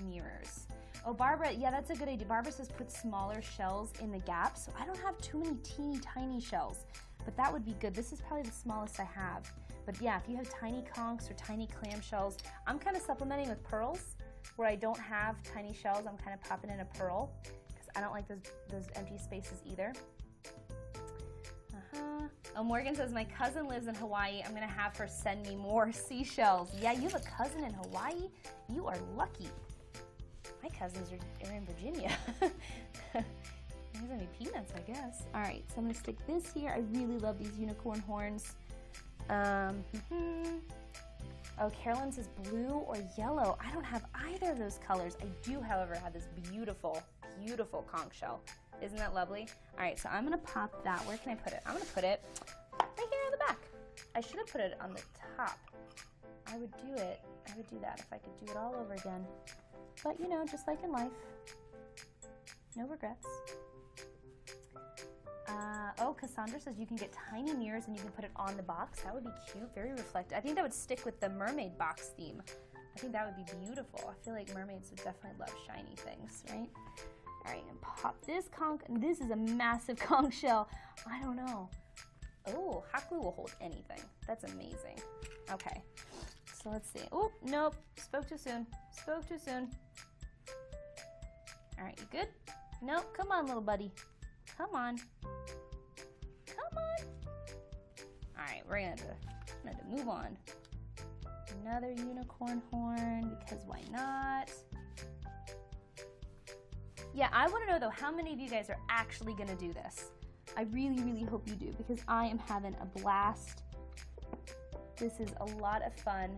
mirrors. Oh, Barbara, yeah, that's a good idea. Barbara says put smaller shells in the gaps. So I don't have too many teeny tiny shells, but that would be good. This is probably the smallest I have. But yeah, if you have tiny conchs or tiny clam shells, I'm kind of supplementing with pearls where I don't have tiny shells. I'm kind of popping in a pearl because I don't like those, those empty spaces either. Uh-huh. Oh, Morgan says, my cousin lives in Hawaii. I'm going to have her send me more <laughs> seashells. Yeah, you have a cousin in Hawaii? You are lucky. My cousins are, are in Virginia. <laughs> There's any peanuts, I guess. All right, so I'm going to stick this here. I really love these unicorn horns. Um, hmm. Oh, Carolyn says blue or yellow. I don't have either of those colors. I do, however, have this beautiful, beautiful conch shell. Isn't that lovely? All right, so I'm gonna pop that. Where can I put it? I'm gonna put it right here in the back. I should have put it on the top. I would do it. I would do that if I could do it all over again. But you know, just like in life, no regrets. Uh, oh, Cassandra says you can get tiny mirrors and you can put it on the box. That would be cute, very reflective. I think that would stick with the mermaid box theme. I think that would be beautiful. I feel like mermaids would definitely love shiny things, right? All right, and pop this conch. This is a massive <laughs> conch shell. I don't know. Oh, hot glue will hold anything. That's amazing. Okay, so let's see. Oh, nope, spoke too soon. Spoke too soon. All right, you good? Nope, come on, little buddy. Come on. Come on. All right, we're gonna have to, gonna have to move on. Another unicorn horn, because why not? Yeah, I want to know though, how many of you guys are actually gonna do this? I really, really hope you do because I am having a blast. This is a lot of fun.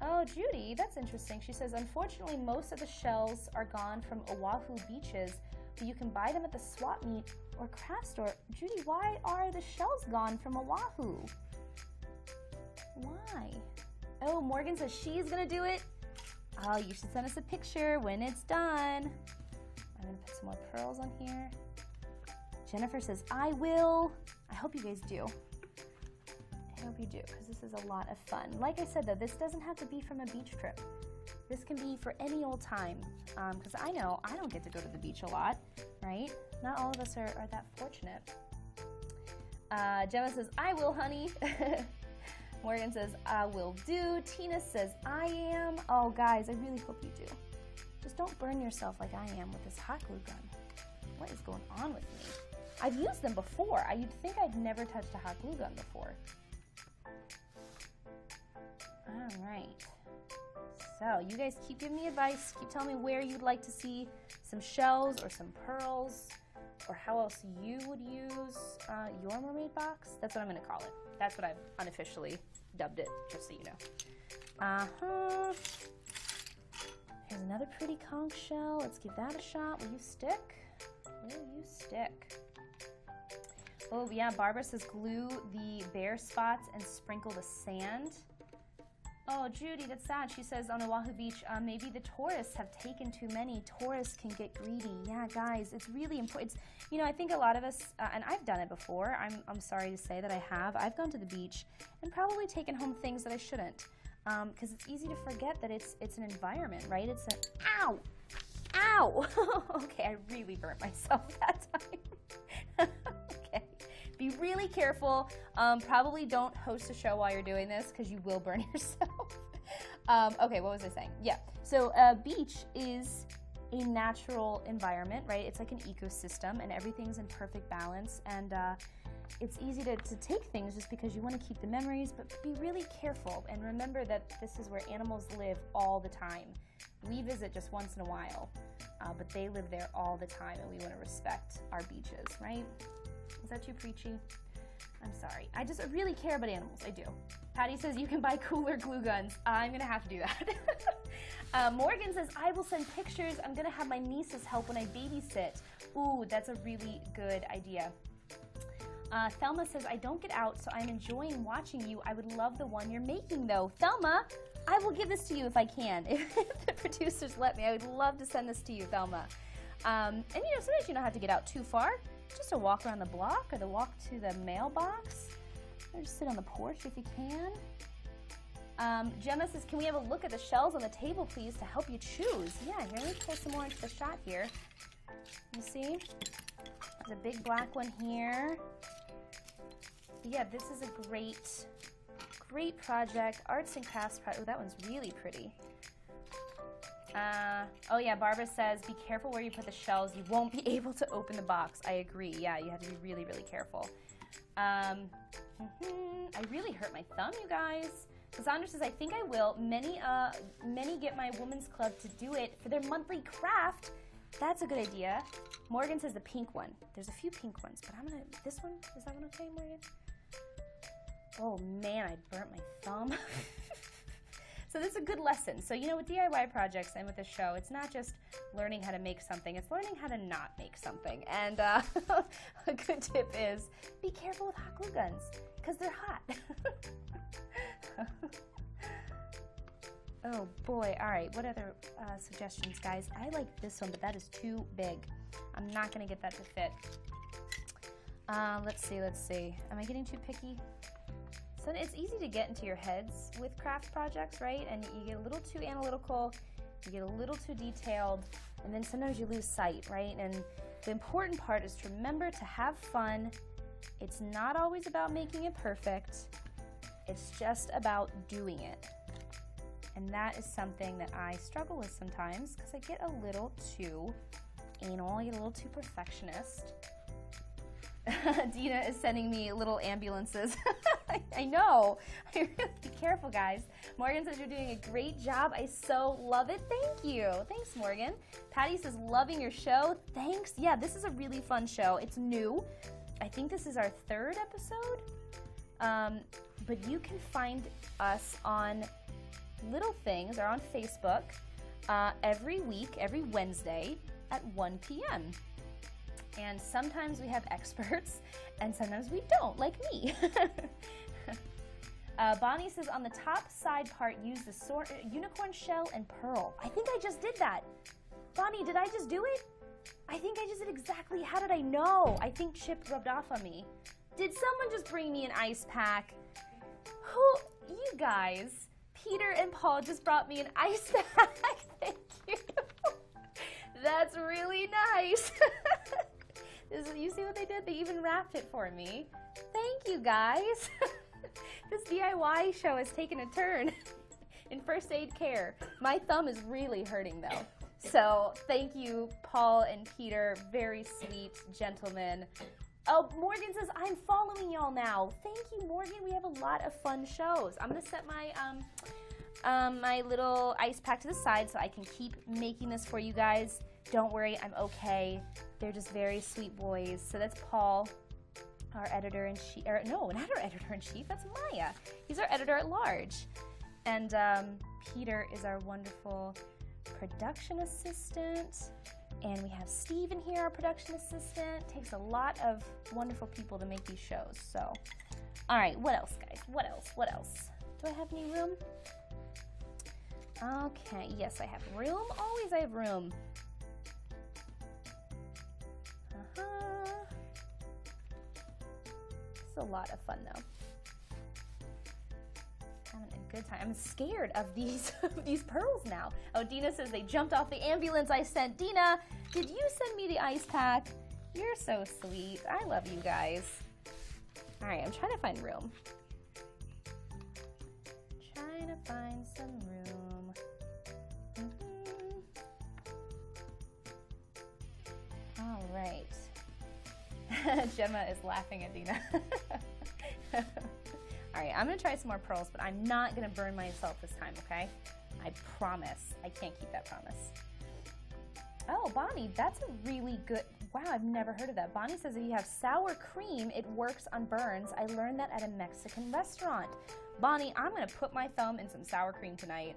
Oh, Judy, that's interesting. She says, unfortunately, most of the shells are gone from Oahu beaches, but you can buy them at the swap meet or craft store. Judy, why are the shells gone from Oahu? Why? Oh, Morgan says she's gonna do it. Oh, you should send us a picture when it's done. I'm gonna put some more pearls on here. Jennifer says, I will. I hope you guys do. I hope you do, because this is a lot of fun. Like I said, though, this doesn't have to be from a beach trip. This can be for any old time, because um, I know I don't get to go to the beach a lot, right? Not all of us are, are that fortunate. Uh, Gemma says, I will, honey. <laughs> Morgan says, I will do. Tina says, I am. Oh, guys, I really hope you do. Just don't burn yourself like I am with this hot glue gun. What is going on with me? I've used them before. I, you'd think I'd never touched a hot glue gun before. All right. So you guys keep giving me advice. Keep telling me where you'd like to see some shells or some pearls or how else you would use uh, your mermaid box. That's what I'm going to call it. That's what I've unofficially dubbed it, just so you know. Uh-huh. Here's another pretty conch shell. Let's give that a shot. Will you stick? Will you stick? Oh yeah, Barbara says glue the bare spots and sprinkle the sand. Oh, Judy, that's sad. She says on Oahu Beach, uh, maybe the tourists have taken too many. Tourists can get greedy. Yeah, guys, it's really important. It's, you know, I think a lot of us, uh, and I've done it before. I'm, I'm sorry to say that I have. I've gone to the beach and probably taken home things that I shouldn't, because um, it's easy to forget that it's it's an environment, right? It's an ow, ow. <laughs> okay, I really burnt myself <laughs> that time. <laughs> Be really careful. Um, probably don't host a show while you're doing this because you will burn <laughs> yourself. um, okay, what was I saying? Yeah. So, a beach is a natural environment, right? It's like an ecosystem and everything's in perfect balance. And uh, it's easy to, to take things just because you want to keep the memories, but be really careful and remember that this is where animals live all the time. We visit just once in a while, uh, but they live there all the time, and we want to respect our beaches, right? Is that too preachy? I'm sorry. I just really care about animals. I do. Patty says you can buy cooler glue guns. I'm gonna have to do that. <laughs> uh, Morgan says I will send pictures. I'm gonna have my nieces help when I babysit. Ooh, that's a really good idea. Uh, Thelma says, I don't get out, so I'm enjoying watching you. I would love the one you're making, though. Thelma, I will give this to you if I can. <laughs> If the producers let me, I would love to send this to you, Thelma. Um, and you know, sometimes you don't have to get out too far just a walk around the block or to walk to the mailbox or just sit on the porch if you can. Um, Gemma says, can we have a look at the shells on the table, please, to help you choose? Yeah, here, let me pull some more into the shot here. You see? There's a big black one here. Yeah, this is a great, great project. Arts and crafts project. Oh, that one's really pretty. Uh, oh yeah, Barbara says, be careful where you put the shells. You won't be <laughs> able to open the box. I agree. Yeah, you have to be really, really careful. Um, mm-hmm. I really hurt my thumb, you guys. Cassandra says, I think I will. Many, uh, many get my women's club to do it for their monthly craft. That's a good idea. Morgan says the pink one. There's a few pink ones, but I'm gonna, this one, is that one okay, Morgan? Oh man, I burnt my thumb. <laughs> So this is a good lesson. So you know, with DIY projects and with the show, it's not just learning how to make something; it's learning how to not make something. And uh, <laughs> a good tip is be careful with hot glue guns because they're hot. <laughs> oh boy! All right, what other uh, suggestions, guys? I like this one, but that is too big. I'm not gonna get that to fit. Uh, let's see, let's see. Am I getting too picky? So it's easy to get into your heads with craft projects, right? And you get a little too analytical, you get a little too detailed, and then sometimes you lose sight, right? And the important part is to remember to have fun. It's not always about making it perfect, it's just about doing it. And that is something that I struggle with sometimes because I get a little too anal, I get a little too perfectionist. <laughs> Dina is sending me little ambulances. <laughs> I know. <laughs> Be careful, guys. Morgan says you're doing a great job. I so love it. Thank you. Thanks, Morgan. Patty says, loving your show. Thanks. Yeah, this is a really fun show. It's new. I think this is our third episode. Um, but you can find us on Little Things or on Facebook uh, every week, every Wednesday at 1 p.m. And sometimes we have experts, <laughs> and sometimes we don't, like me. <laughs> uh, Bonnie says on the top side part, use the sor- unicorn shell and pearl. I think I just did that. Bonnie, did I just do it? I think I just did exactly. How did I know? I think Chip rubbed off on me. Did someone just bring me an ice pack? Who? You guys. Peter and Paul just brought me an ice <laughs> pack. Thank you. That's really nice. Is, you see what they did? They even wrapped it for me. Thank you guys. <laughs> this DIY show has taken a turn <laughs> in first aid care. My thumb is really hurting though. So thank you, Paul and Peter. Very sweet gentlemen. Oh, Morgan says, I'm following y'all now. Thank you, Morgan. We have a lot of fun shows. I'm going to set my, um, um, my little ice pack to the side so I can keep making this for you guys. Don't worry, I'm okay. They're just very sweet boys. So that's Paul, our editor in chief. no, not our editor in chief. That's Maya. He's our editor at large. And um, Peter is our wonderful production assistant. And we have Steve in here, our production assistant. Takes a lot of wonderful people to make these shows. So, all right, what else, guys? What else? What else? Do I have any room? Okay, yes, I have room. Always I have room. Uh-huh. It's a lot of fun though. Having a good time. I'm scared of these <laughs> these pearls now. Oh, Dina says they jumped off the ambulance I sent. Dina, did you send me the ice pack? You're so sweet. I love you guys. All right, I'm trying to find room. Trying to find some room. <laughs> Gemma is laughing at Dina. <laughs> All right, I'm gonna try some more pearls, but I'm not gonna burn myself this time, okay? I promise. I can't keep that promise. Oh, Bonnie, that's a really good, wow, I've never heard of that. Bonnie says if you have sour cream, it works on burns. I learned that at a Mexican restaurant. Bonnie, I'm gonna put my thumb in some sour cream tonight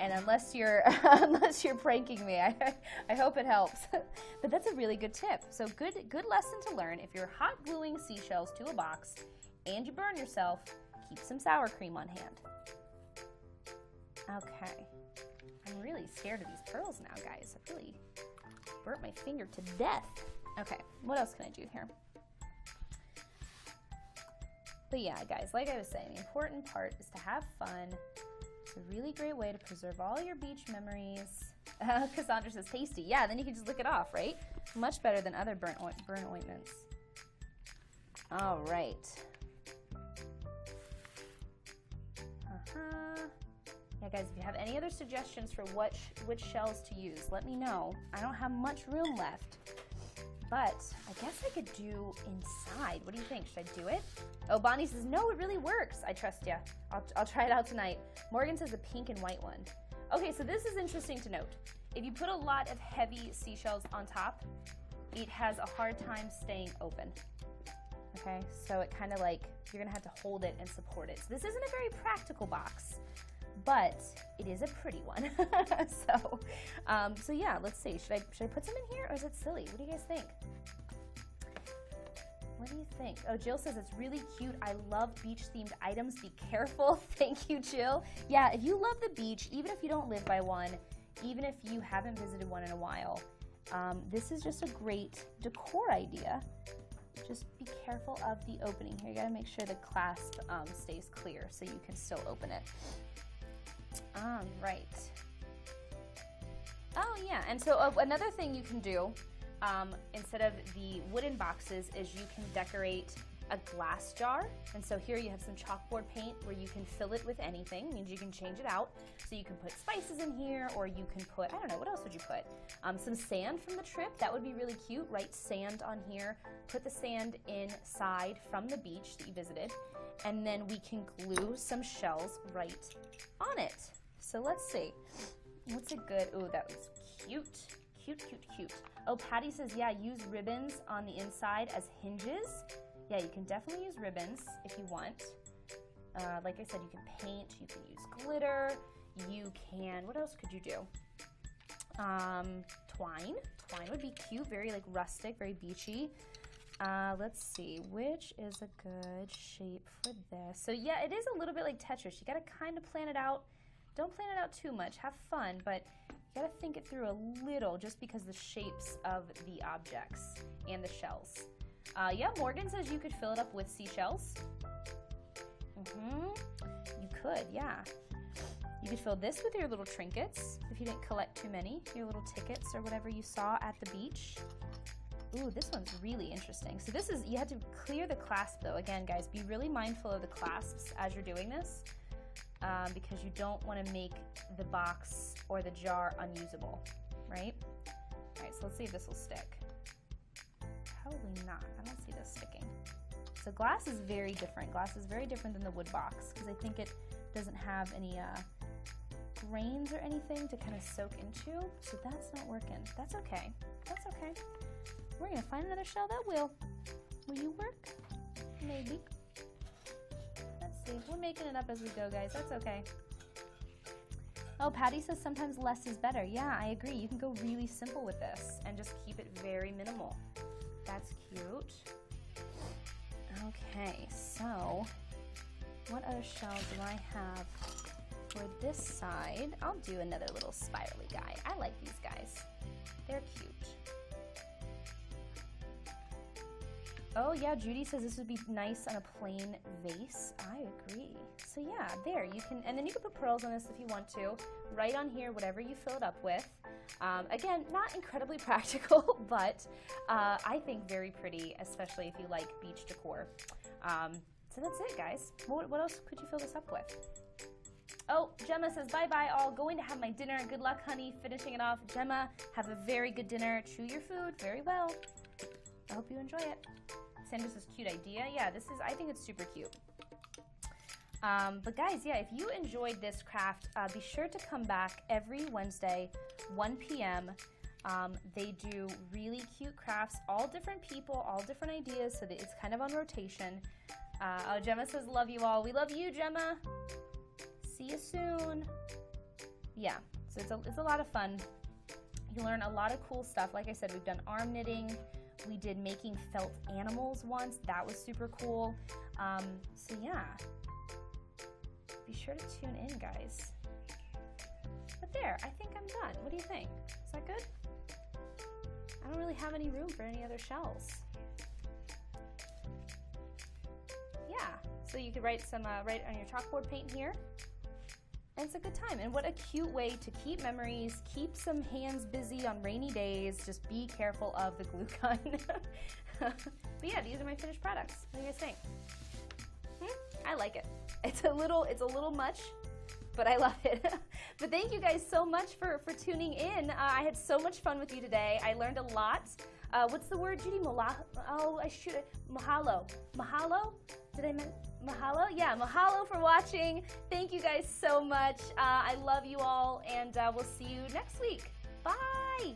and unless you're <laughs> unless you're pranking me, I, I hope it helps. <laughs> but that's a really good tip. So good good lesson to learn. If you're hot gluing seashells to a box and you burn yourself, keep some sour cream on hand. Okay. I'm really scared of these pearls now, guys. I really burnt my finger to death. Okay, what else can I do here? But yeah, guys, like I was saying, the important part is to have fun, it's a really great way to preserve all your beach memories. <laughs> Uh, Cassandra says tasty. Yeah, then you can just lick it off, right? Much better than other burn ointments. All right. Uh-huh. Yeah, guys, if you have any other suggestions for what which shells to use, let me know. I don't have much room left. But I guess I could do inside. What do you think? Should I do it? Oh, Bonnie says, no, it really works. I trust you. I'll, I'll try it out tonight. Morgan says a pink and white one. Okay, so this is interesting to note. If you put a lot of heavy seashells on top, it has a hard time staying open. Okay, so it kind of like, you're gonna have to hold it and support it. So this isn't a very practical box but it is a pretty one. <laughs> so, um, so yeah, let's see. Should I should I put some in here, or is it silly? What do you guys think? What do you think? Oh, Jill says it's really cute. I love beach themed items. Be careful. <laughs> Thank you, Jill. Yeah, if you love the beach, even if you don't live by one, even if you haven't visited one in a while, um, this is just a great decor idea. Just be careful of the opening here. You gotta make sure the clasp um, stays clear so you can still open it. All right. Oh yeah, and so uh, another thing you can do um, instead of the wooden boxes is you can decorate a glass jar. And so here you have some chalkboard paint where you can fill it with anything, means you can change it out. So you can put spices in here or you can put, I don't know, what else would you put? Um, some sand from the trip, that would be really cute. Write sand on here, put the sand inside from the beach that you visited, and then we can glue some shells right on it. So let's see. What's a good, oh, that was cute. Cute, cute, cute. Oh, Patty says, yeah, use ribbons on the inside as hinges. Yeah, you can definitely use ribbons if you want. Uh, like I said, you can paint, you can use glitter, you can, what else could you do? Um, twine. Twine would be cute, very like rustic, very beachy. Uh, let's see, which is a good shape for this? So yeah, it is a little bit like Tetris. You gotta kind of plan it out. Don't plan it out too much, have fun, but you gotta think it through a little just because the shapes of the objects and the shells. Uh, yeah, Morgan says you could fill it up with seashells. Mm-hmm. You could, yeah. You could fill this with your little trinkets if you didn't collect too many, your little tickets or whatever you saw at the beach. Ooh, this one's really interesting. So this is, you have to clear the clasp though. Again, guys, be really mindful of the clasps as you're doing this um, because you don't want to make the box or the jar unusable, right? All right, so let's see if this will stick. Probably not. I don't see this sticking. So glass is very different. Glass is very different than the wood box because I think it doesn't have any uh, grains or anything to kind of soak into. So that's not working. That's okay. That's okay. We're gonna find another shell that will. Will you work? Maybe. Let's see. We're making it up as we go, guys. That's okay. Oh, Patty says sometimes less is better. Yeah, I agree. You can go really simple with this and just keep it very minimal. That's cute. Okay, so what other shell do I have for this side? I'll do another little spirally guy. I like these guys. They're cute. Oh yeah, Judy says this would be nice on a plain vase. I agree. So yeah, there, you can, and then you can put pearls on this if you want to. Right on here, whatever you fill it up with. Um, again, not incredibly <laughs> practical, but uh, I think very pretty, especially if you like beach decor. Um, so that's it, guys. What, what else could you fill this up with? Oh, Gemma says, bye bye, all. Going to have my dinner. Good luck, honey. Finishing it off. Gemma, have a very good dinner. Chew your food very well. I hope you enjoy it. Sandra says, cute idea. Yeah, this is, I think it's super cute. Um, but guys, yeah, if you enjoyed this craft, uh, be sure to come back every Wednesday, 1 p.m. Um, they do really cute crafts, all different people, all different ideas, so that it's kind of on rotation. Uh, oh, Gemma says, love you all. We love you, Gemma. See you soon. Yeah, so it's a, it's a lot of fun. You learn a lot of cool stuff. Like I said, we've done arm knitting. We did making felt animals once. That was super cool. Um, so yeah, be sure to tune in, guys. But there, I think I'm done. What do you think? Is that good? I don't really have any room for any other shells. Yeah, so you could write some, uh, write on your chalkboard paint here. And it's a good time. And what a cute way to keep memories, keep some hands busy on rainy days. Just be careful of the glue gun. <laughs> but yeah, these are my finished products. What do you guys think? Hmm? I like it. It's a little, it's a little much, but I love it. <laughs> but thank you guys so much for, for tuning in. Uh, I had so much fun with you today. I learned a lot. Uh, what's the word, Judy? Mala- oh, I should. Mahalo. Mahalo? Did I mean mahalo? Yeah, mahalo for watching. Thank you guys so much. Uh, I love you all, and uh, we'll see you next week. Bye.